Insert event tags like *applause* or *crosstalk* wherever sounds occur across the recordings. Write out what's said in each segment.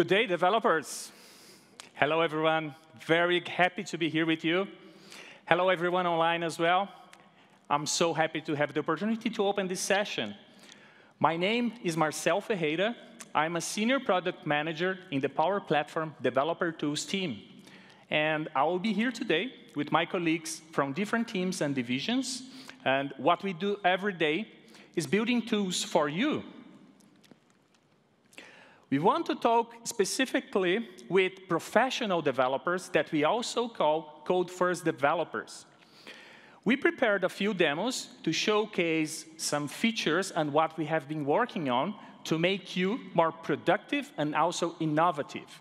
Good day, developers. Hello, everyone. Very happy to be here with you. Hello, everyone online as well. I'm so happy to have the opportunity to open this session. My name is Marcel Ferreira. I'm a senior product manager in the Power Platform Developer Tools team. And I will be here today with my colleagues from different teams and divisions. And what we do every day is building tools for you we want to talk specifically with professional developers that we also call code-first developers. We prepared a few demos to showcase some features and what we have been working on to make you more productive and also innovative.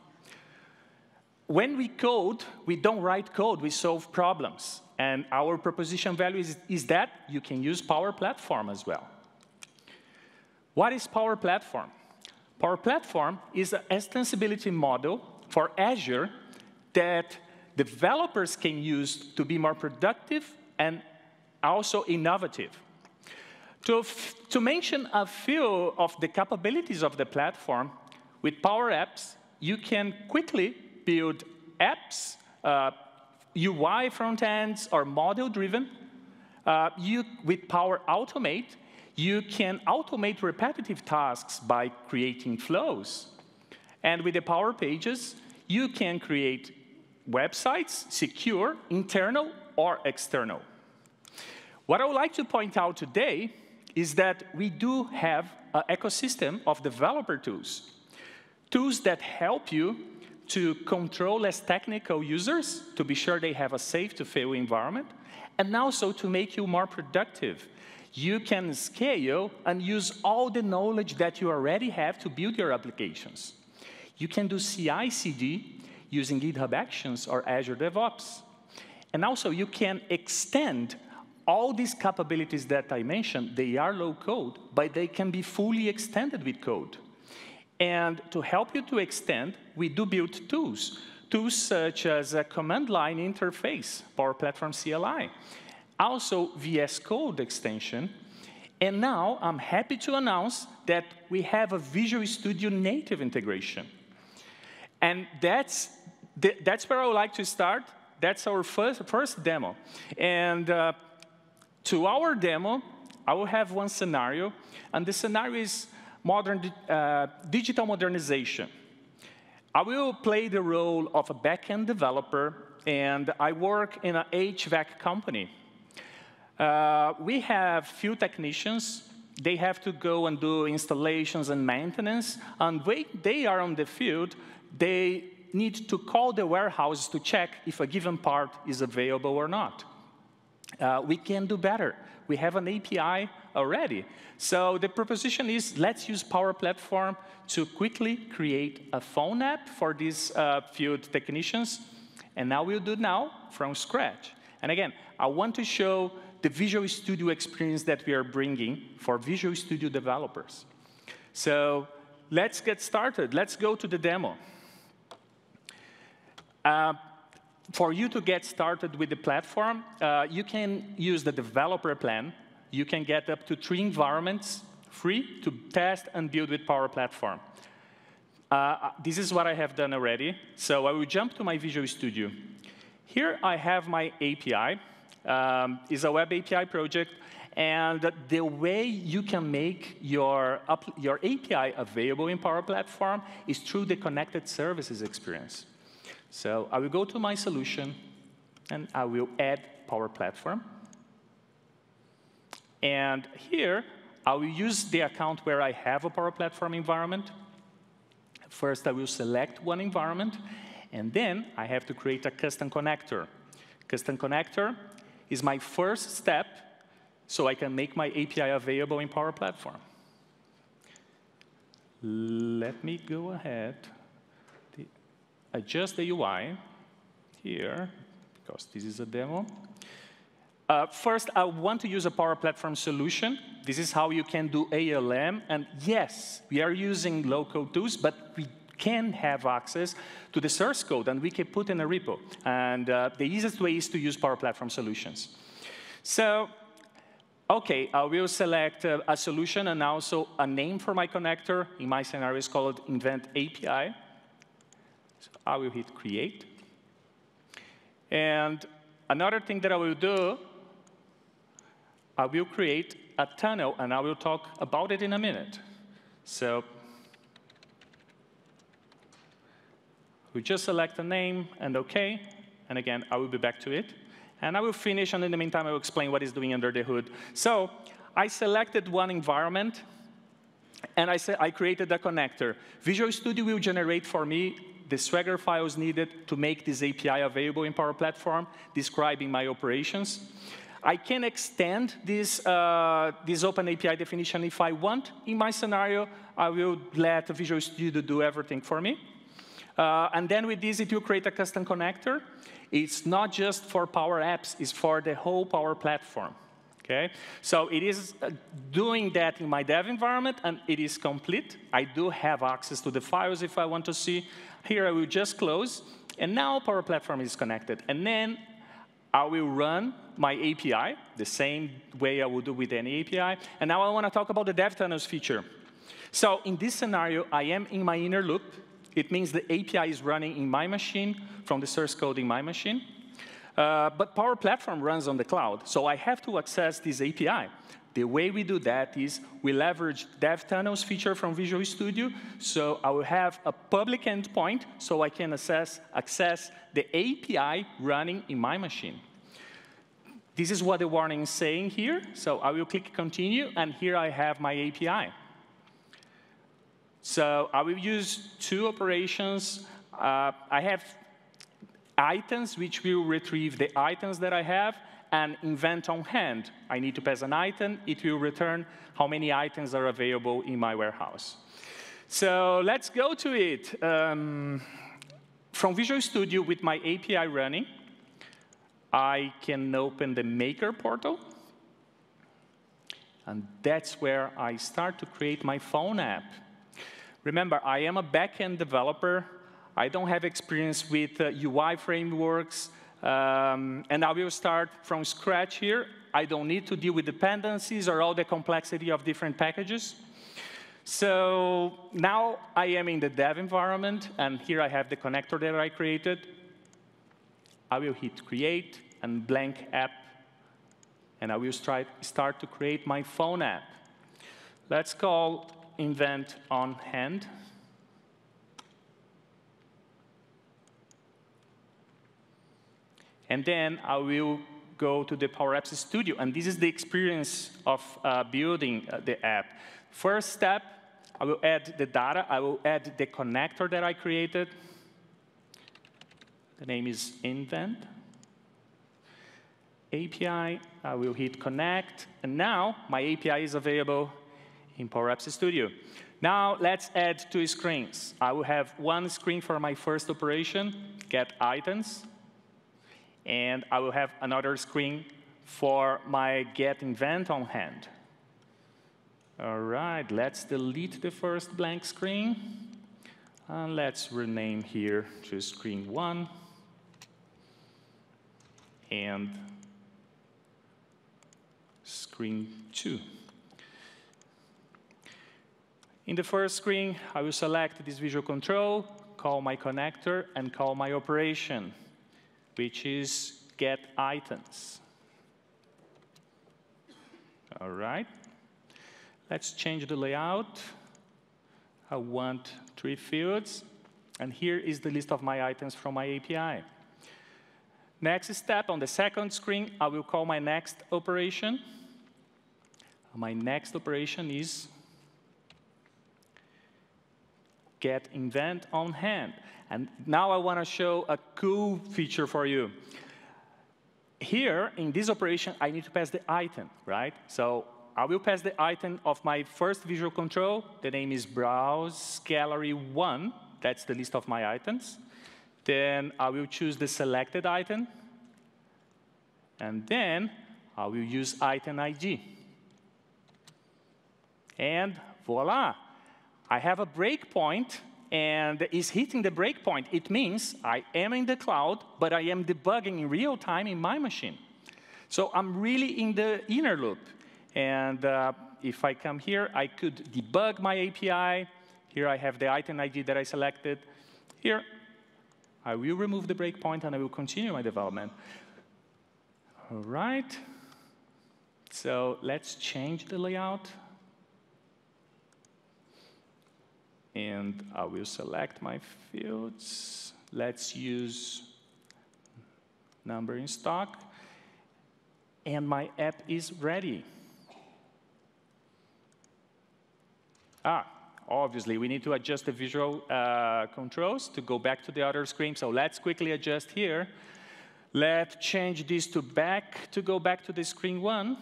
When we code, we don't write code, we solve problems. And our proposition value is, is that you can use Power Platform as well. What is Power Platform? Power Platform is an extensibility model for Azure that developers can use to be more productive and also innovative. To, to mention a few of the capabilities of the platform, with Power Apps, you can quickly build apps, uh, UI front ends, or model driven. Uh, you, with Power Automate, you can automate repetitive tasks by creating flows. And with the Power Pages, you can create websites, secure, internal, or external. What I would like to point out today is that we do have an ecosystem of developer tools, tools that help you to control less technical users to be sure they have a safe to fail environment, and also to make you more productive you can scale and use all the knowledge that you already have to build your applications. You can do CI/CD using GitHub Actions or Azure DevOps. And also, you can extend all these capabilities that I mentioned. They are low code, but they can be fully extended with code. And to help you to extend, we do build tools, tools such as a command line interface, Power Platform CLI, also VS Code extension. And now I'm happy to announce that we have a Visual Studio native integration. And that's, that's where I would like to start. That's our first, first demo. And uh, to our demo, I will have one scenario. And the scenario is modern uh, digital modernization. I will play the role of a backend developer, and I work in an HVAC company. Uh, we have few technicians. They have to go and do installations and maintenance. And when they are on the field, they need to call the warehouse to check if a given part is available or not. Uh, we can do better. We have an API already. So the proposition is let's use Power Platform to quickly create a phone app for these uh, field technicians. And now we'll do now from scratch. And again, I want to show the Visual Studio experience that we are bringing for Visual Studio developers. So let's get started. Let's go to the demo. Uh, for you to get started with the platform, uh, you can use the developer plan. You can get up to three environments free to test and build with Power Platform. Uh, this is what I have done already. So I will jump to my Visual Studio. Here I have my API um, is a web API project. And the way you can make your, your API available in Power Platform is through the connected services experience. So I will go to my solution, and I will add Power Platform. And here, I will use the account where I have a Power Platform environment. First, I will select one environment, and then I have to create a custom connector. Custom connector is my first step so I can make my API available in Power Platform. Let me go ahead, adjust the UI here, because this is a demo. Uh, first, I want to use a Power Platform solution. This is how you can do ALM. And yes, we are using low-code tools, but we can have access to the source code, and we can put in a repo. And uh, the easiest way is to use Power Platform solutions. So, OK, I will select uh, a solution and also a name for my connector. In my scenario, it's called Invent API. So I will hit create. And another thing that I will do, I will create a tunnel, and I will talk about it in a minute. So we just select the name and OK. And again, I will be back to it. And I will finish, and in the meantime, I will explain what it's doing under the hood. So I selected one environment, and I, said, I created a connector. Visual Studio will generate for me the Swagger files needed to make this API available in Power Platform, describing my operations. I can extend this, uh, this open API definition if I want. In my scenario, I will let Visual Studio do everything for me. Uh, and then with this, it will create a custom connector. It's not just for Power Apps, it's for the whole Power Platform. Okay? So it is uh, doing that in my dev environment, and it is complete. I do have access to the files if I want to see. Here I will just close, and now Power Platform is connected. And then I will run my API, the same way I would do with any API. And now I want to talk about the dev tunnels feature. So in this scenario, I am in my inner loop. It means the API is running in my machine from the source code in my machine. Uh, but Power Platform runs on the cloud, so I have to access this API. The way we do that is we leverage Dev Tunnels feature from Visual Studio, so I will have a public endpoint so I can access, access the API running in my machine. This is what the warning is saying here, so I will click Continue, and here I have my API. So I will use two operations. Uh, I have items which will retrieve the items that I have, and invent on hand. I need to pass an item. It will return how many items are available in my warehouse. So let's go to it. Um, from Visual Studio with my API running, I can open the Maker portal. And that's where I start to create my phone app. Remember, I am a backend developer. I don't have experience with uh, UI frameworks, um, and I will start from scratch here. I don't need to deal with dependencies or all the complexity of different packages. So now I am in the dev environment, and here I have the connector that I created. I will hit create and blank app, and I will start, start to create my phone app. Let's call invent on hand. And then I will go to the Power Apps Studio. And this is the experience of uh, building uh, the app. First step, I will add the data. I will add the connector that I created. The name is invent. API, I will hit connect. And now my API is available in Power Apps Studio. Now let's add two screens. I will have one screen for my first operation, get items and I will have another screen for my get invent on hand. All right, let's delete the first blank screen. And let's rename here to screen one. And screen two. In the first screen, I will select this visual control, call my connector, and call my operation which is get items. All right. Let's change the layout. I want three fields. And here is the list of my items from my API. Next step, on the second screen, I will call my next operation. My next operation is get invent on hand. And now I want to show a cool feature for you. Here, in this operation, I need to pass the item, right? So I will pass the item of my first visual control. The name is browse gallery 1. That's the list of my items. Then I will choose the selected item. And then I will use item ID. And voila, I have a breakpoint and is hitting the breakpoint, it means I am in the cloud, but I am debugging in real time in my machine. So I'm really in the inner loop. And uh, if I come here, I could debug my API. Here I have the item ID that I selected. Here, I will remove the breakpoint and I will continue my development. All right. So let's change the layout. And I will select my fields. Let's use number in stock. And my app is ready. Ah, obviously, we need to adjust the visual uh, controls to go back to the other screen. So let's quickly adjust here. Let's change this to back to go back to the screen one.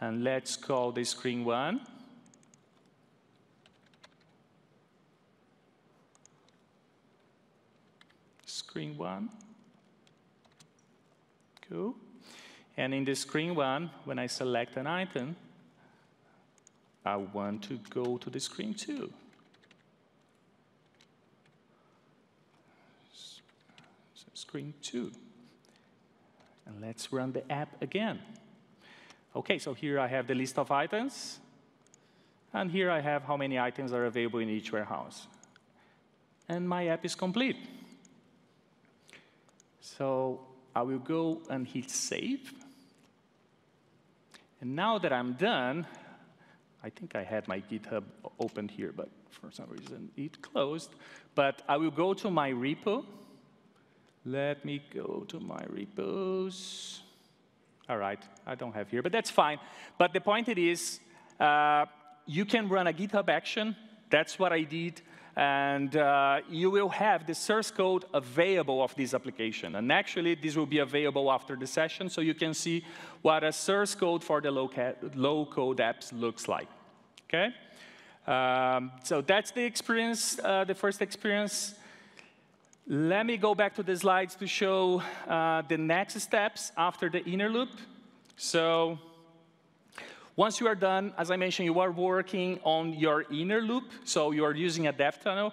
And let's call the screen one. Screen one. Cool. And in the screen one, when I select an item, I want to go to the screen two. So screen two. And let's run the app again. OK, so here I have the list of items. And here I have how many items are available in each warehouse. And my app is complete. So I will go and hit Save. And now that I'm done, I think I had my GitHub opened here, but for some reason it closed. But I will go to my repo. Let me go to my repos. All right, I don't have here, but that's fine. But the point it is, uh, you can run a GitHub action. That's what I did. And uh, you will have the source code available of this application. And actually, this will be available after the session, so you can see what a source code for the low-code apps looks like. Okay? Um, so that's the experience, uh, the first experience. Let me go back to the slides to show uh, the next steps after the inner loop. So once you are done, as I mentioned, you are working on your inner loop. So you are using a dev tunnel.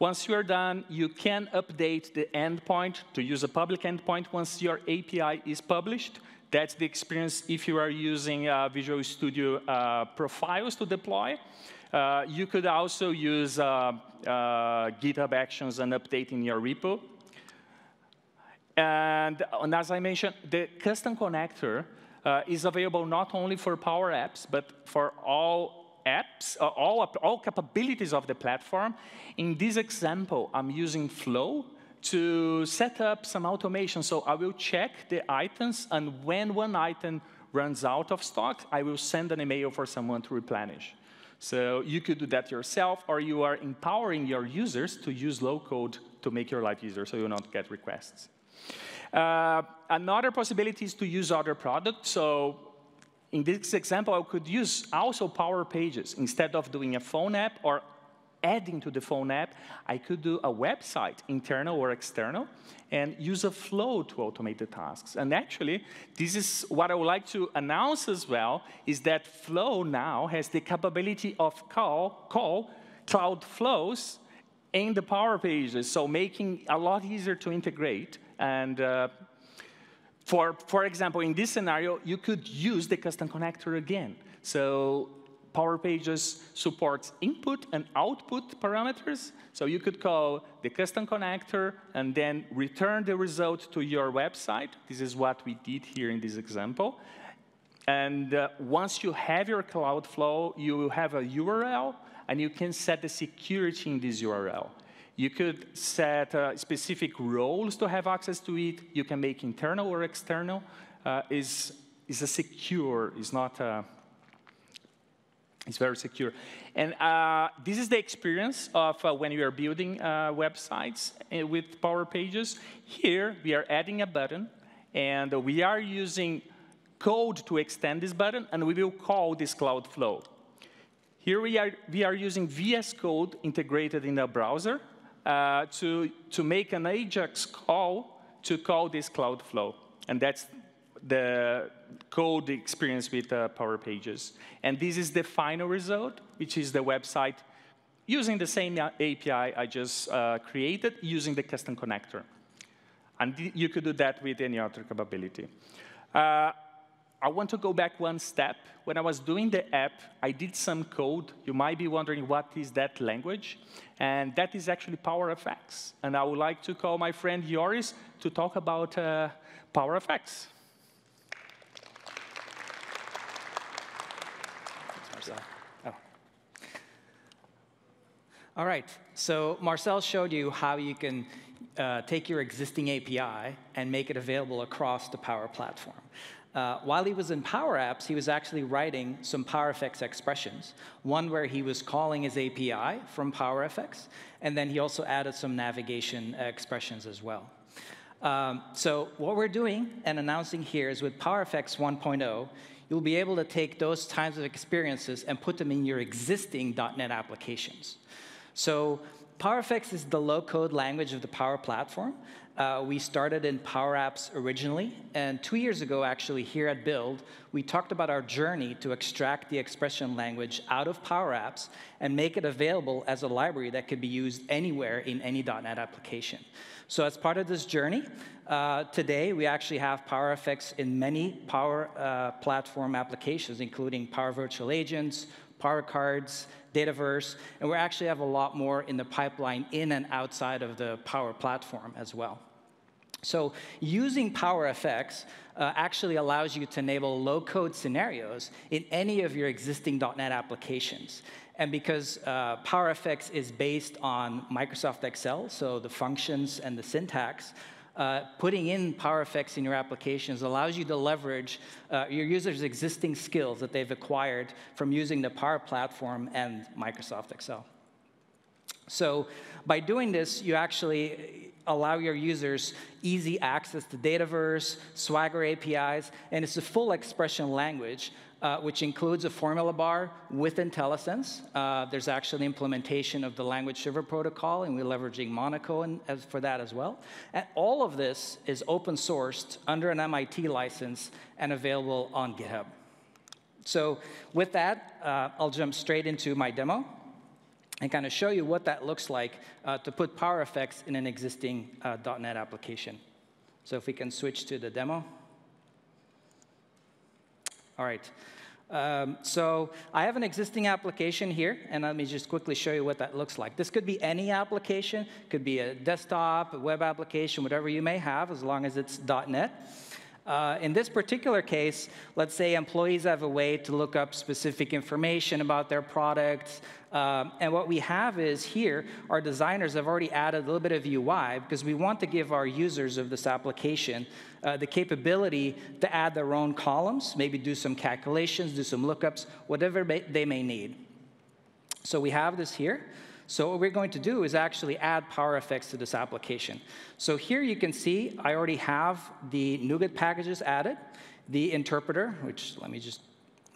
Once you are done, you can update the endpoint to use a public endpoint once your API is published. That's the experience if you are using uh, Visual Studio uh, profiles to deploy. Uh, you could also use uh, uh, GitHub Actions and update in your repo. And, and as I mentioned, the custom connector uh, is available not only for Power Apps, but for all apps, all, all capabilities of the platform. In this example, I'm using Flow to set up some automation. So I will check the items, and when one item runs out of stock, I will send an email for someone to replenish. So you could do that yourself, or you are empowering your users to use low code to make your life easier so you not get requests. Uh, another possibility is to use other products. So in this example, I could use also Power Pages. Instead of doing a phone app or adding to the phone app, I could do a website, internal or external, and use a flow to automate the tasks. And actually, this is what I would like to announce as well, is that Flow now has the capability of call, call cloud flows in the Power Pages, so making a lot easier to integrate. And uh, for, for example, in this scenario, you could use the custom connector again. So Power Pages supports input and output parameters. So you could call the custom connector and then return the result to your website. This is what we did here in this example. And uh, once you have your Cloudflow, you will have a URL, and you can set the security in this URL. You could set uh, specific roles to have access to it. You can make internal or external. Uh, is is a secure, is not a it's very secure. And uh, this is the experience of uh, when you are building uh, websites uh, with Power Pages. Here, we are adding a button, and we are using code to extend this button, and we will call this Cloudflow. Here we are, we are using VS Code integrated in the browser uh, to, to make an AJAX call to call this Cloudflow. And that's the code experience with uh, Power Pages. And this is the final result, which is the website using the same API I just uh, created using the custom connector. And you could do that with any other capability. Uh, I want to go back one step. When I was doing the app, I did some code. You might be wondering what is that language? And that is actually PowerFX. And I would like to call my friend Joris to talk about uh, PowerFX. Oh. All right, so Marcel showed you how you can uh, take your existing API and make it available across the Power Platform. Uh, while he was in Power Apps, he was actually writing some PowerFX expressions. One where he was calling his API from PowerFX, and then he also added some navigation expressions as well. Um, so what we're doing and announcing here is with PowerFX 1.0, you'll be able to take those types of experiences and put them in your existing .NET applications. So PowerFX is the low-code language of the Power Platform. Uh, we started in Power Apps originally, and two years ago, actually, here at Build, we talked about our journey to extract the expression language out of Power Apps and make it available as a library that could be used anywhere in any .NET application. So as part of this journey, uh, today we actually have PowerFX in many Power uh, Platform applications, including Power Virtual Agents, Power Cards, Dataverse, and we actually have a lot more in the pipeline in and outside of the Power Platform as well. So using PowerFX uh, actually allows you to enable low-code scenarios in any of your existing .NET applications. And because uh, PowerFX is based on Microsoft Excel, so the functions and the syntax, uh, putting in PowerFX in your applications allows you to leverage uh, your users' existing skills that they've acquired from using the Power Platform and Microsoft Excel. So by doing this, you actually allow your users easy access to Dataverse, Swagger APIs, and it's a full expression language uh, which includes a formula bar with IntelliSense. Uh, there's actually implementation of the language server protocol, and we're leveraging Monaco as, for that as well. And all of this is open sourced under an MIT license and available on GitHub. So with that, uh, I'll jump straight into my demo and kind of show you what that looks like uh, to put PowerFX in an existing uh, .NET application. So if we can switch to the demo. All right. Um, so I have an existing application here, and let me just quickly show you what that looks like. This could be any application, could be a desktop, a web application, whatever you may have, as long as it's .NET. Uh, in this particular case, let's say employees have a way to look up specific information about their products. Um, and what we have is here, our designers have already added a little bit of UI because we want to give our users of this application uh, the capability to add their own columns, maybe do some calculations, do some lookups, whatever they may need. So we have this here. So what we're going to do is actually add PowerFX to this application. So here you can see I already have the NuGet packages added, the interpreter, which let me just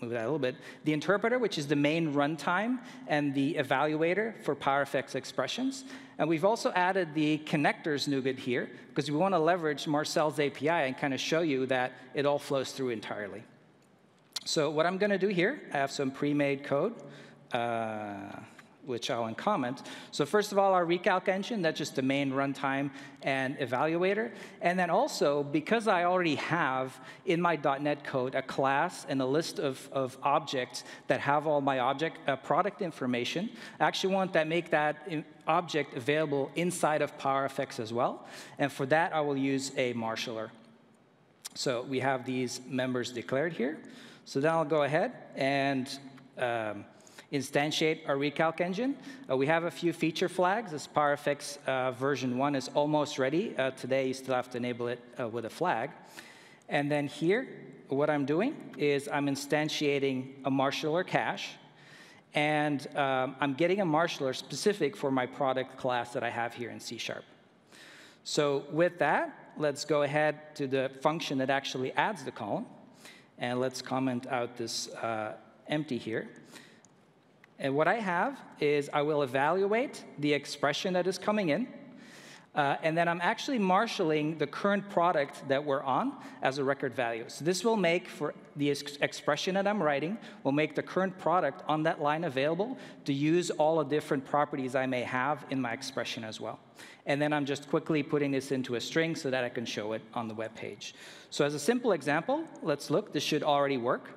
move that a little bit, the interpreter, which is the main runtime, and the evaluator for PowerFX expressions. And we've also added the connectors NuGet here, because we want to leverage Marcel's API and kind of show you that it all flows through entirely. So what I'm going to do here, I have some pre-made code. Uh, which I'll comment. So first of all, our recalc engine, that's just the main runtime and evaluator. And then also, because I already have in my .NET code a class and a list of, of objects that have all my object uh, product information, I actually want to make that object available inside of PowerFX as well. And for that, I will use a marshaller. So we have these members declared here. So then I'll go ahead and um, instantiate our recalc engine. Uh, we have a few feature flags. This PowerFX uh, version 1 is almost ready. Uh, today, you still have to enable it uh, with a flag. And then here, what I'm doing is I'm instantiating a marshaller cache. And um, I'm getting a marshaller specific for my product class that I have here in C Sharp. So with that, let's go ahead to the function that actually adds the column. And let's comment out this uh, empty here. And what I have is I will evaluate the expression that is coming in. Uh, and then I'm actually marshaling the current product that we're on as a record value. So this will make, for the ex expression that I'm writing, will make the current product on that line available to use all the different properties I may have in my expression as well. And then I'm just quickly putting this into a string so that I can show it on the web page. So as a simple example, let's look. This should already work.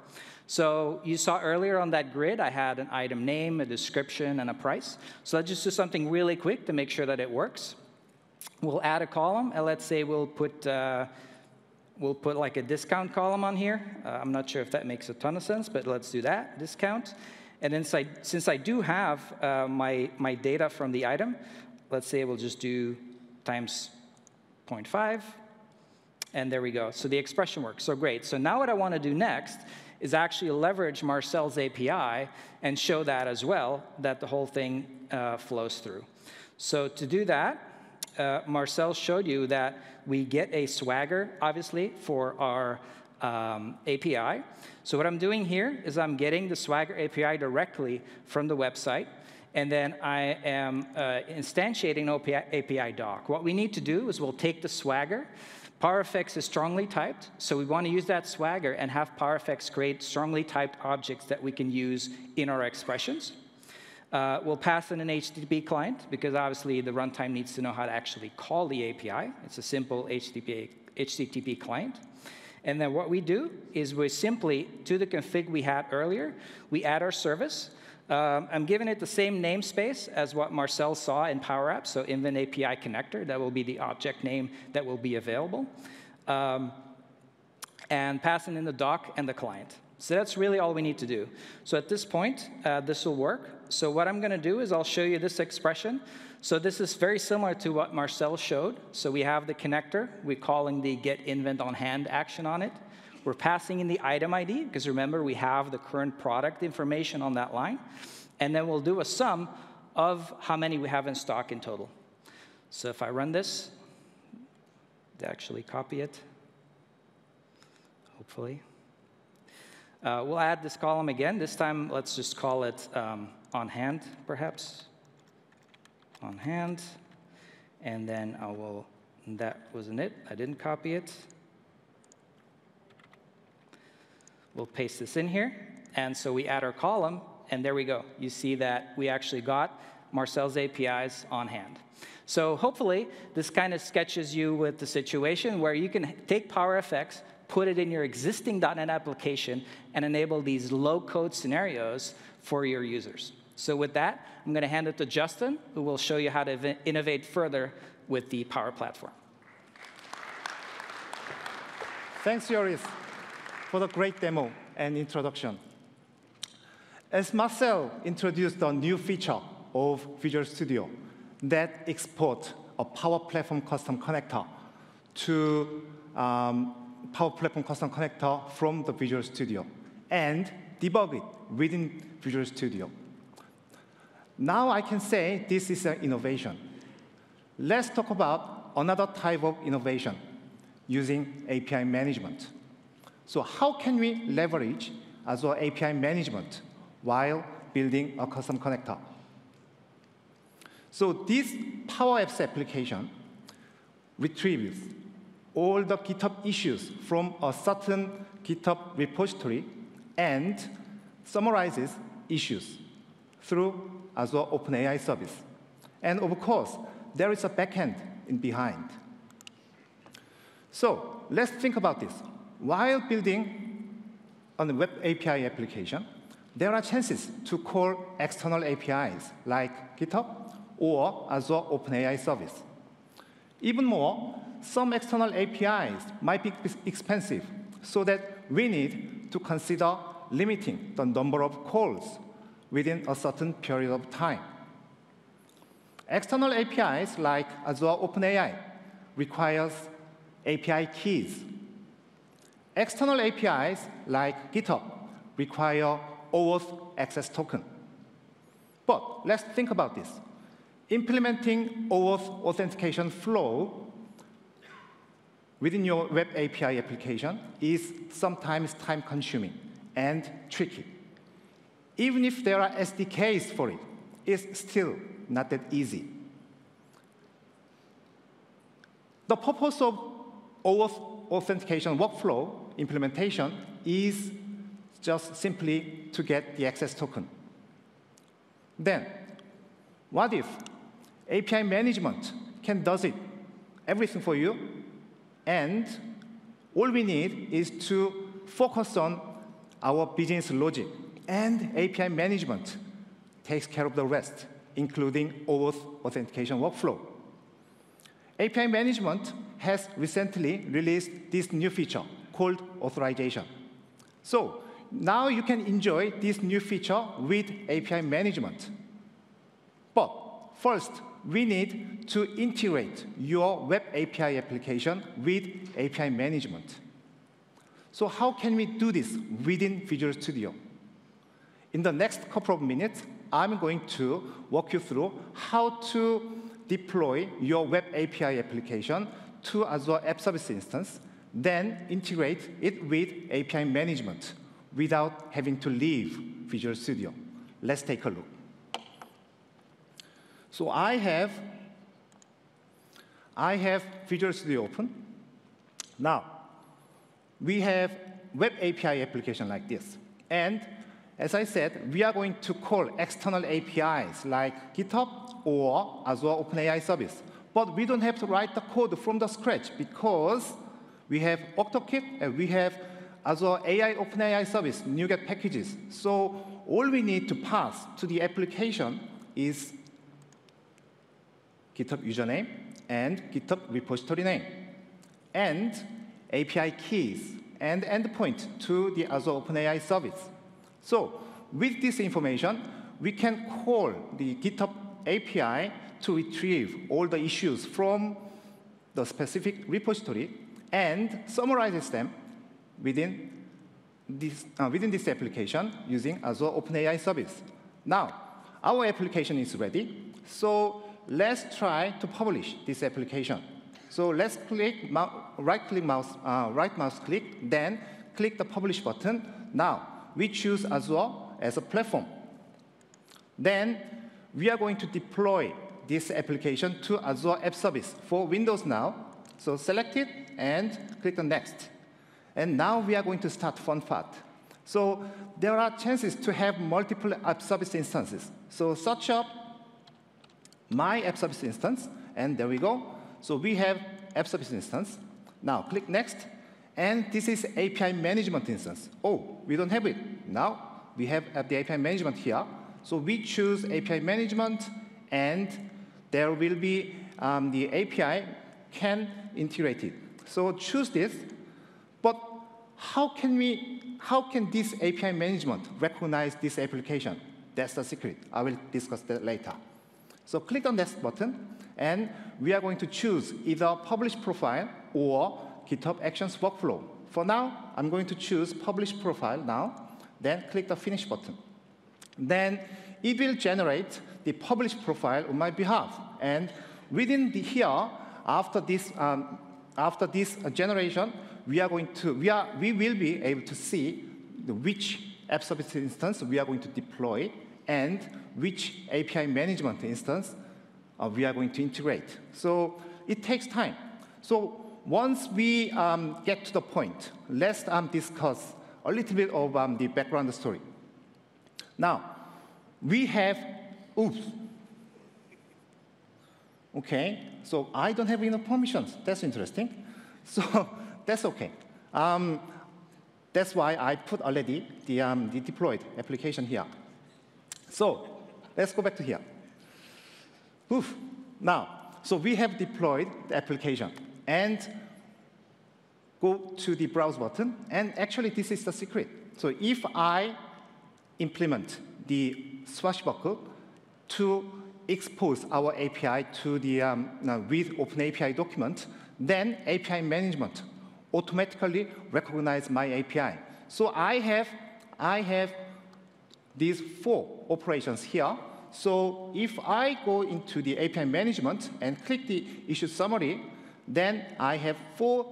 So you saw earlier on that grid, I had an item name, a description, and a price. So let's just do something really quick to make sure that it works. We'll add a column, and let's say we'll put, uh, we'll put like a discount column on here. Uh, I'm not sure if that makes a ton of sense, but let's do that, discount. And then since I do have uh, my, my data from the item, let's say we'll just do times 0.5, and there we go. So the expression works, so great. So now what I want to do next is actually leverage Marcel's API and show that as well, that the whole thing uh, flows through. So to do that, uh, Marcel showed you that we get a Swagger, obviously, for our um, API. So what I'm doing here is I'm getting the Swagger API directly from the website, and then I am uh, instantiating an API, API doc. What we need to do is we'll take the Swagger. PowerFX is strongly typed, so we want to use that Swagger and have PowerFX create strongly typed objects that we can use in our expressions. Uh, we'll pass in an HTTP client because obviously the runtime needs to know how to actually call the API. It's a simple HTTP, HTTP client. And then what we do is we simply, to the config we had earlier, we add our service. Um, I'm giving it the same namespace as what Marcel saw in Power Apps, so Invent API connector. That will be the object name that will be available. Um, and passing in the doc and the client. So that's really all we need to do. So at this point, uh, this will work. So what I'm going to do is I'll show you this expression. So this is very similar to what Marcel showed. So we have the connector. We're calling the get invent on hand action on it. We're passing in the item ID, because remember, we have the current product information on that line. And then we'll do a sum of how many we have in stock in total. So if I run this, to actually copy it, hopefully. Uh, we'll add this column again. This time, let's just call it um, on hand, perhaps. On hand. And then I will, that wasn't it. I didn't copy it. We'll paste this in here. And so we add our column, and there we go. You see that we actually got Marcel's APIs on hand. So hopefully, this kind of sketches you with the situation where you can take PowerFX, put it in your existing .NET application, and enable these low-code scenarios for your users. So with that, I'm going to hand it to Justin, who will show you how to innovate further with the Power Platform. Thanks, Joris, for the great demo and introduction. As Marcel introduced a new feature of Visual Studio that export a Power Platform custom connector to um, Power Platform custom connector from the Visual Studio and debug it within Visual Studio. Now I can say this is an innovation. Let's talk about another type of innovation using API management. So how can we leverage Azure API management while building a custom connector? So this Power Apps application retrieves all the GitHub issues from a certain GitHub repository and summarizes issues through Azure OpenAI service. And of course, there is a backend in behind. So let's think about this. While building a web API application, there are chances to call external APIs like GitHub or Azure OpenAI service. Even more, some external APIs might be expensive, so that we need to consider limiting the number of calls within a certain period of time. External APIs like Azure OpenAI requires API keys. External APIs like GitHub require OAuth access token. But let's think about this. Implementing OAuth authentication flow within your web API application is sometimes time-consuming and tricky. Even if there are SDKs for it, it's still not that easy. the purpose of OAuth authentication workflow implementation is just simply to get the access token. Then, what if API management can does it, everything for you, and all we need is to focus on our business logic, and API management takes care of the rest, including OAuth authentication workflow. API management has recently released this new feature called authorization. So now you can enjoy this new feature with API management. But first, we need to integrate your web API application with API management. So how can we do this within Visual Studio? In the next couple of minutes, I'm going to walk you through how to deploy your web API application to Azure App Service instance, then integrate it with API management without having to leave Visual Studio. Let's take a look. So I have, I have Visual Studio open. Now, we have web API application like this. And as I said, we are going to call external APIs like GitHub or Azure OpenAI service. But we don't have to write the code from the scratch because we have OctoKit and we have Azure AI OpenAI service, NuGet packages. So all we need to pass to the application is GitHub username and GitHub repository name, and API keys and endpoint to the Azure OpenAI service. So with this information, we can call the GitHub API to retrieve all the issues from the specific repository and summarizes them within this, uh, within this application using Azure OpenAI service. Now, our application is ready, so let's try to publish this application. So let's click right-click mouse, uh, right mouse click, then click the publish button. Now, we choose Azure as a platform. Then we are going to deploy this application to Azure App Service for Windows now. So select it and click on Next. And now we are going to start fun part. So there are chances to have multiple app service instances. So search up my app service instance, and there we go. So we have app service instance. Now click next, and this is API management instance. Oh, we don't have it. Now we have the API management here. So we choose API management, and there will be um, the API can integrate it. So choose this, but how can we, how can this API management recognize this application? That's the secret. I will discuss that later. So click on this button, and we are going to choose either publish profile or GitHub Actions workflow. For now, I'm going to choose publish profile now, then click the finish button. Then it will generate the publish profile on my behalf. And within the here, after this, um, after this generation, we are going to, we, are, we will be able to see which app service instance we are going to deploy and which API management instance uh, we are going to integrate. So it takes time. So once we um, get to the point, let's um, discuss a little bit of um, the background story. Now, we have, oops. Okay, so I don't have enough permissions. That's interesting. *laughs* So that's OK. Um, that's why I put already the, um, the deployed application here. So let's go back to here. Oof. Now, so we have deployed the application. And go to the browse button. And actually, this is the secret. So if I implement the swashbuckle to expose our API to the um, with OpenAPI document, then API management automatically recognize my API. So I have, I have these four operations here. So if I go into the API management and click the issue summary, then I have four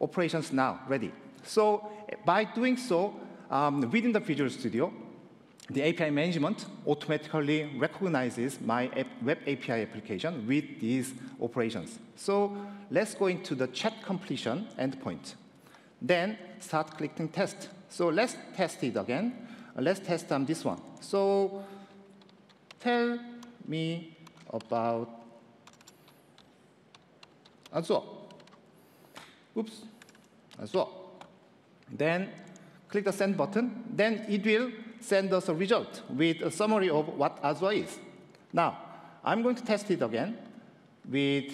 operations now ready. So by doing so, um, within the Visual Studio, the API management automatically recognizes my web API application with these operations. So let's go into the chat completion endpoint. Then start clicking test. So let's test it again. Let's test on this one. So tell me about Azure. Oops, Azure. Then click the send button. Then it will send us a result with a summary of what Azure is. Now, I'm going to test it again with,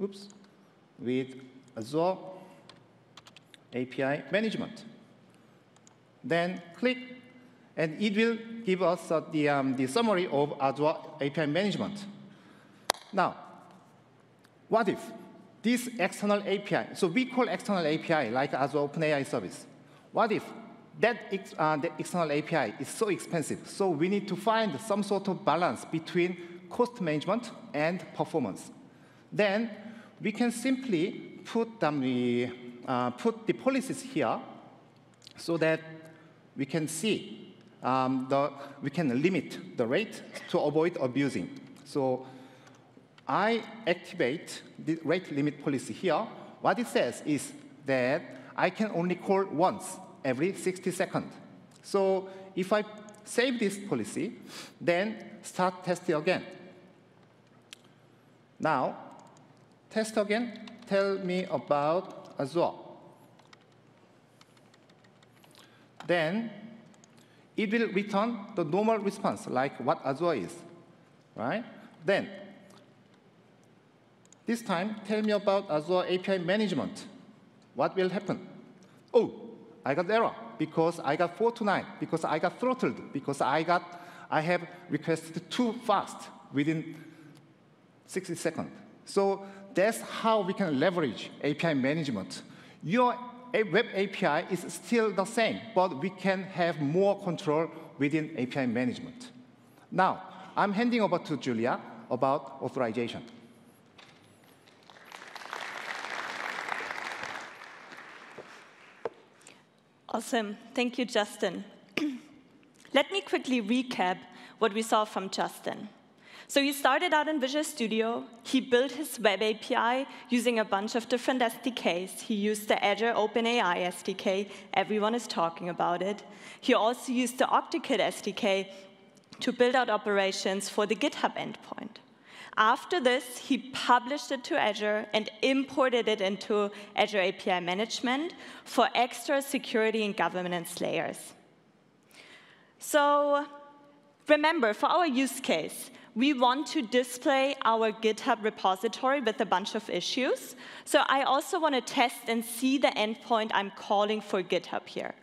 oops, with Azure API management. Then click, and it will give us uh, the, um, the summary of Azure API management. Now, what if this external API, so we call external API like Azure OpenAI service. What if that uh, the external API is so expensive, so we need to find some sort of balance between cost management and performance. Then we can simply put, the, uh, put the policies here so that we can see um, the, we can limit the rate to avoid abusing. So I activate the rate limit policy here. What it says is that I can only call once every 60 seconds. So if I save this policy, then start testing again. Now, test again, tell me about Azure. Then it will return the normal response, like what Azure is, right? Then, this time, tell me about Azure API management. What will happen? Oh, I got error because I got 4 to 9, because I got throttled, because I, got, I have requested too fast within 60 seconds. So that's how we can leverage API management. Your web API is still the same, but we can have more control within API management. Now, I'm handing over to Julia about authorization. Awesome. Thank you, Justin. *clears throat* Let me quickly recap what we saw from Justin. So he started out in Visual Studio. He built his web API using a bunch of different SDKs. He used the Azure OpenAI SDK. Everyone is talking about it. He also used the OctoKit SDK to build out operations for the GitHub endpoint. After this, he published it to Azure and imported it into Azure API Management for extra security and governance layers. So remember, for our use case, we want to display our GitHub repository with a bunch of issues. So I also want to test and see the endpoint I'm calling for GitHub here.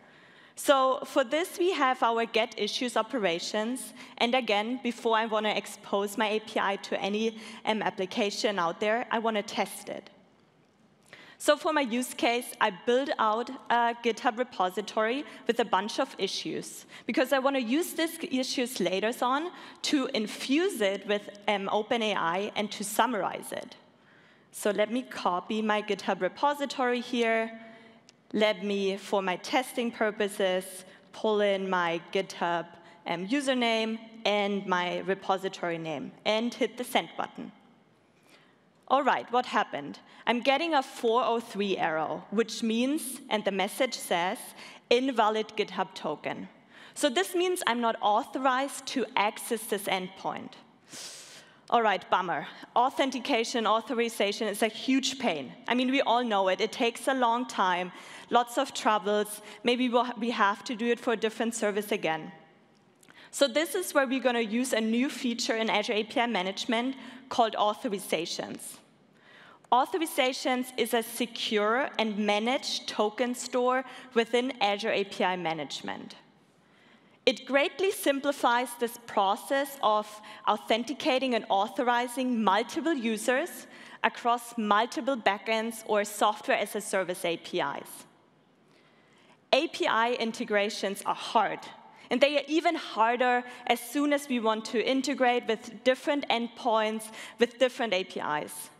So for this, we have our get issues operations. And again, before I want to expose my API to any um, application out there, I want to test it. So for my use case, I build out a GitHub repository with a bunch of issues, because I want to use these issues later on to infuse it with um, OpenAI and to summarize it. So let me copy my GitHub repository here let me, for my testing purposes, pull in my GitHub um, username and my repository name and hit the send button. All right, what happened? I'm getting a 403 error, which means, and the message says, invalid GitHub token. So this means I'm not authorized to access this endpoint. All right, bummer. Authentication, authorization is a huge pain. I mean, we all know it. It takes a long time, lots of troubles. Maybe we have to do it for a different service again. So this is where we're going to use a new feature in Azure API Management called authorizations. Authorizations is a secure and managed token store within Azure API Management. It greatly simplifies this process of authenticating and authorizing multiple users across multiple backends or software as a service APIs. API integrations are hard, and they are even harder as soon as we want to integrate with different endpoints, with different APIs.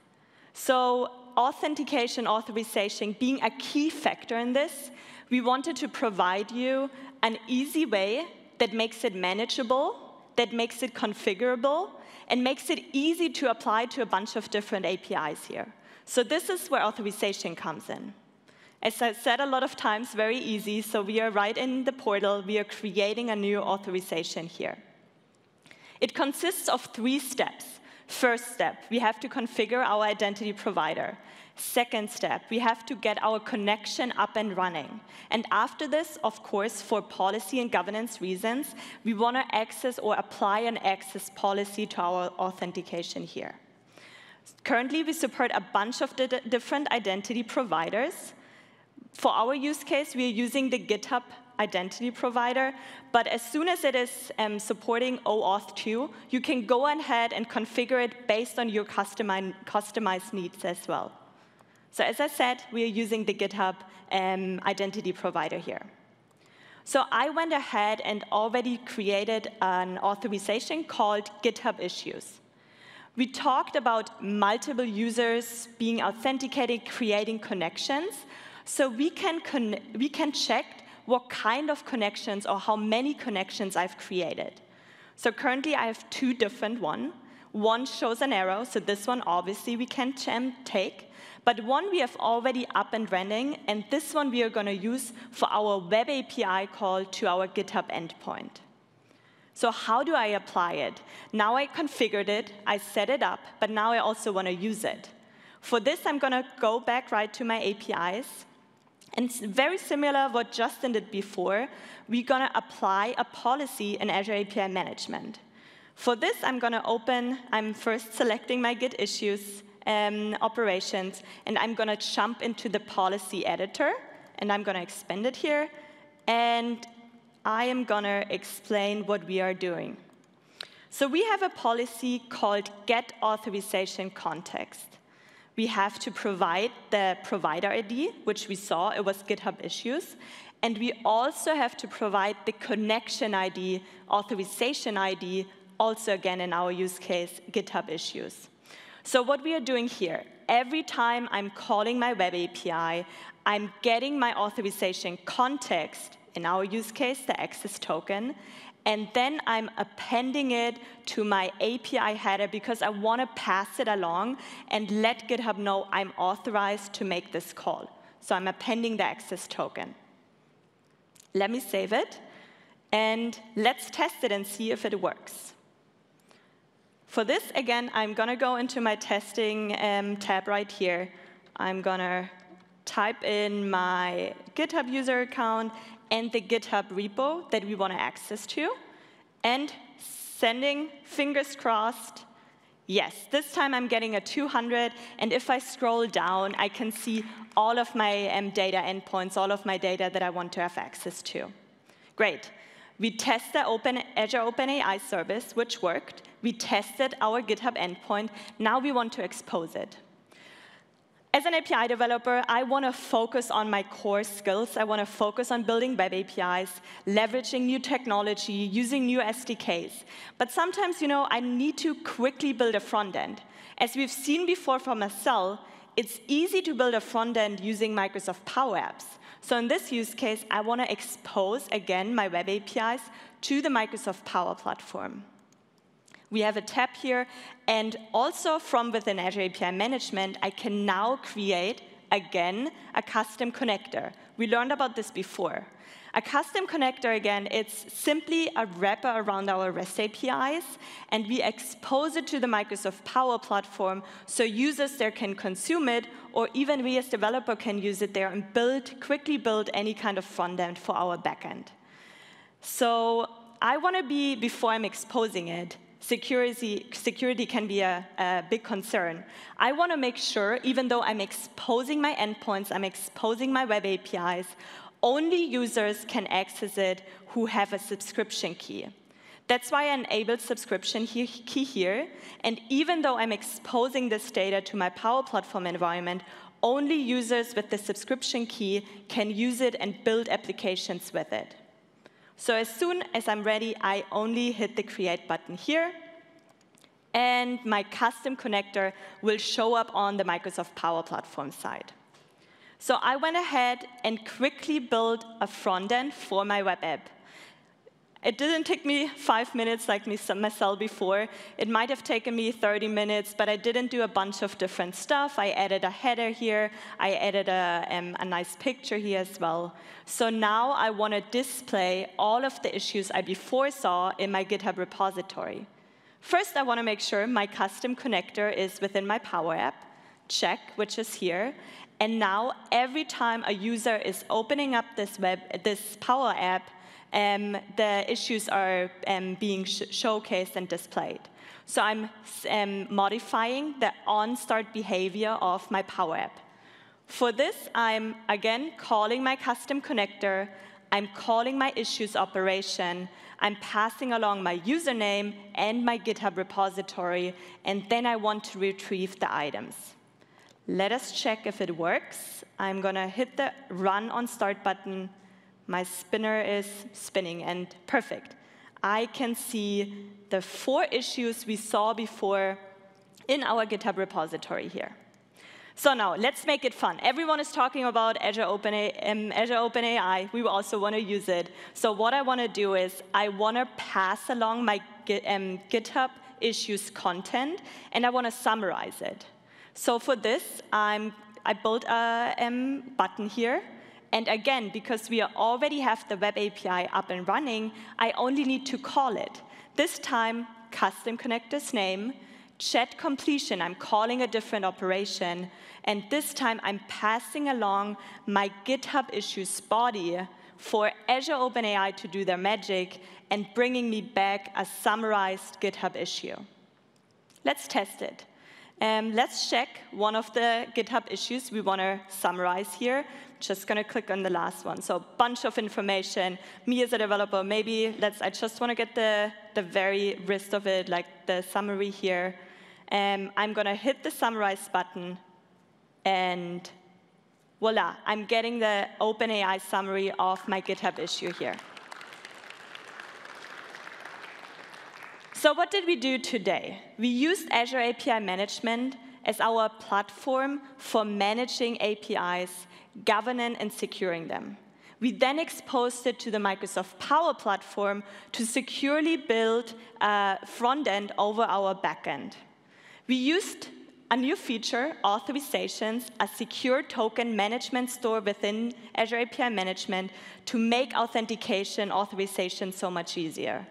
So authentication, authorization being a key factor in this, we wanted to provide you an easy way that makes it manageable, that makes it configurable, and makes it easy to apply to a bunch of different APIs here. So this is where authorization comes in. As I said a lot of times, very easy. So we are right in the portal. We are creating a new authorization here. It consists of three steps. First step, we have to configure our identity provider. Second step, we have to get our connection up and running. And after this, of course, for policy and governance reasons, we want to access or apply an access policy to our authentication here. Currently, we support a bunch of different identity providers. For our use case, we are using the GitHub identity provider, but as soon as it is um, supporting OAuth 2, you can go ahead and configure it based on your customized needs as well. So as I said, we are using the GitHub um, identity provider here. So I went ahead and already created an authorization called GitHub Issues. We talked about multiple users being authenticated, creating connections. So we can, we can check what kind of connections or how many connections I've created. So currently I have two different ones. One shows an arrow, so this one obviously we can take. But one we have already up and running, and this one we are going to use for our web API call to our GitHub endpoint. So how do I apply it? Now I configured it, I set it up, but now I also want to use it. For this, I'm going to go back right to my APIs. And very similar what Justin did before, we're going to apply a policy in Azure API management. For this, I'm going to open, I'm first selecting my Git issues um, operations, and I'm going to jump into the policy editor, and I'm going to expand it here, and I am going to explain what we are doing. So we have a policy called get authorization context we have to provide the provider ID, which we saw, it was GitHub issues. And we also have to provide the connection ID, authorization ID, also again in our use case, GitHub issues. So what we are doing here, every time I'm calling my web API, I'm getting my authorization context, in our use case, the access token, and then I'm appending it to my API header because I want to pass it along and let GitHub know I'm authorized to make this call. So I'm appending the access token. Let me save it, and let's test it and see if it works. For this, again, I'm going to go into my testing um, tab right here. I'm going to type in my GitHub user account and the GitHub repo that we want to access to, and sending, fingers crossed, yes, this time I'm getting a 200, and if I scroll down, I can see all of my um, data endpoints, all of my data that I want to have access to. Great. We tested Open, Azure OpenAI service, which worked. We tested our GitHub endpoint. Now we want to expose it. As an API developer, I want to focus on my core skills. I want to focus on building web APIs, leveraging new technology, using new SDKs. But sometimes, you know, I need to quickly build a front end. As we've seen before from Marcel, it's easy to build a front end using Microsoft Power Apps. So in this use case, I want to expose, again, my web APIs to the Microsoft Power Platform. We have a tab here, and also from within Azure API Management, I can now create, again, a custom connector. We learned about this before. A custom connector, again, it's simply a wrapper around our REST APIs, and we expose it to the Microsoft Power Platform so users there can consume it, or even we as developer can use it there and build, quickly build any kind of front end for our backend. So I want to be, before I'm exposing it, security, security can be a, a big concern. I want to make sure, even though I'm exposing my endpoints, I'm exposing my web APIs, only users can access it who have a subscription key. That's why I enabled subscription key here. And even though I'm exposing this data to my Power Platform environment, only users with the subscription key can use it and build applications with it. So as soon as I'm ready, I only hit the Create button here, and my custom connector will show up on the Microsoft Power Platform side. So I went ahead and quickly built a front end for my web app. It didn't take me five minutes like me Marcel before. It might have taken me 30 minutes, but I didn't do a bunch of different stuff. I added a header here. I added a, um, a nice picture here as well. So now I want to display all of the issues I before saw in my GitHub repository. First, I want to make sure my custom connector is within my Power App. Check, which is here. And now, every time a user is opening up this, web, this Power App, um, the issues are um, being sh showcased and displayed. So I'm um, modifying the on-start behavior of my Power App. For this, I'm, again, calling my custom connector. I'm calling my issues operation. I'm passing along my username and my GitHub repository, and then I want to retrieve the items. Let us check if it works. I'm going to hit the Run on Start button my spinner is spinning, and perfect. I can see the four issues we saw before in our GitHub repository here. So now, let's make it fun. Everyone is talking about Azure OpenAI. Um, Azure OpenAI. We also want to use it. So what I want to do is I want to pass along my um, GitHub issues content, and I want to summarize it. So for this, I'm, I built a um, button here and again, because we already have the web API up and running, I only need to call it. This time, custom connector's name, chat completion, I'm calling a different operation. And this time, I'm passing along my GitHub issues body for Azure OpenAI to do their magic and bringing me back a summarized GitHub issue. Let's test it. Um, let's check one of the GitHub issues we want to summarize here just going to click on the last one. So a bunch of information. Me as a developer, maybe let's, I just want to get the, the very gist of it, like the summary here. Um, I'm going to hit the summarize button, and voila, I'm getting the OpenAI summary of my GitHub issue here. So what did we do today? We used Azure API Management as our platform for managing APIs governing and securing them. We then exposed it to the Microsoft Power Platform to securely build a front end over our backend. We used a new feature, authorizations, a secure token management store within Azure API Management to make authentication authorization so much easier.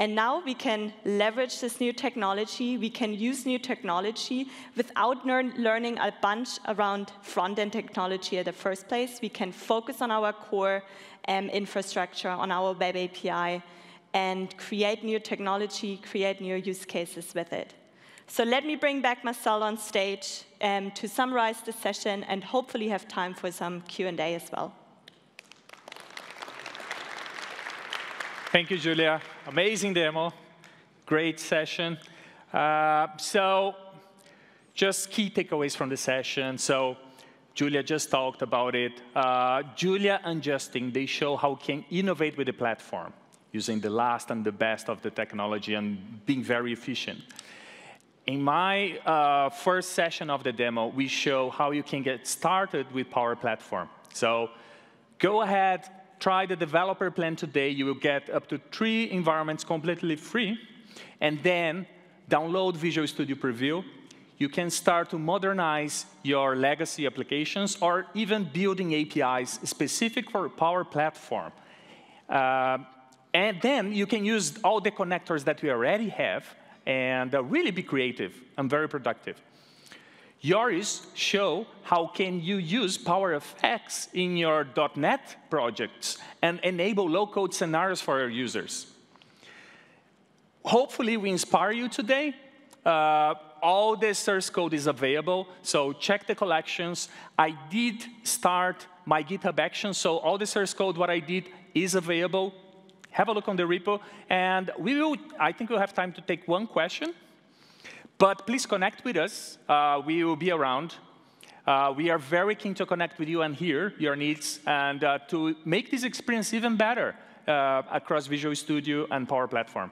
And now we can leverage this new technology. We can use new technology without learning a bunch around front-end technology at the first place. We can focus on our core um, infrastructure, on our web API, and create new technology, create new use cases with it. So let me bring back Marcel on stage um, to summarize the session and hopefully have time for some Q&A as well. Thank you, Julia. Amazing demo. Great session. Uh, so just key takeaways from the session. So Julia just talked about it. Uh, Julia and Justin, they show how we can innovate with the platform using the last and the best of the technology and being very efficient. In my uh, first session of the demo, we show how you can get started with Power Platform. So go ahead, try the developer plan today, you will get up to three environments completely free, and then download Visual Studio Preview. You can start to modernize your legacy applications or even building APIs specific for Power Platform. Uh, and then you can use all the connectors that we already have and uh, really be creative and very productive. Joris show how can you use PowerFX in your .NET projects and enable low-code scenarios for your users. Hopefully, we inspire you today. Uh, all the source code is available, so check the collections. I did start my GitHub action, so all the source code, what I did, is available. Have a look on the repo, and we will, I think we'll have time to take one question. But please connect with us. Uh, we will be around. Uh, we are very keen to connect with you and hear your needs and uh, to make this experience even better uh, across Visual Studio and Power Platform.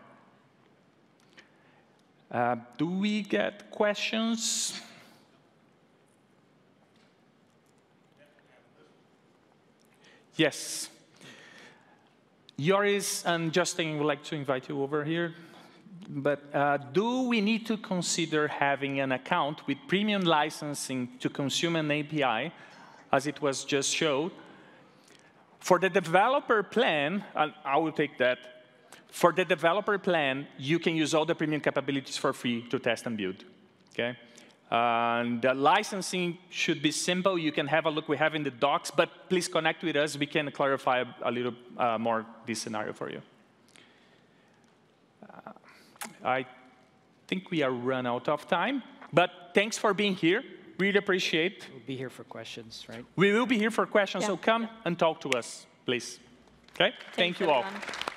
Uh, do we get questions? Yes. Joris and Justin would like to invite you over here. But uh, do we need to consider having an account with premium licensing to consume an API, as it was just showed? For the developer plan, I will take that, for the developer plan, you can use all the premium capabilities for free to test and build. Okay? And the licensing should be simple. You can have a look we have in the docs, but please connect with us. We can clarify a, little uh, more this scenario for you. I think we are run out of time, but thanks for being here. Really appreciate. We'll be here for questions, right? We will be here for questions, yeah. so come and talk to us, please. Okay? Thank you all. Everyone.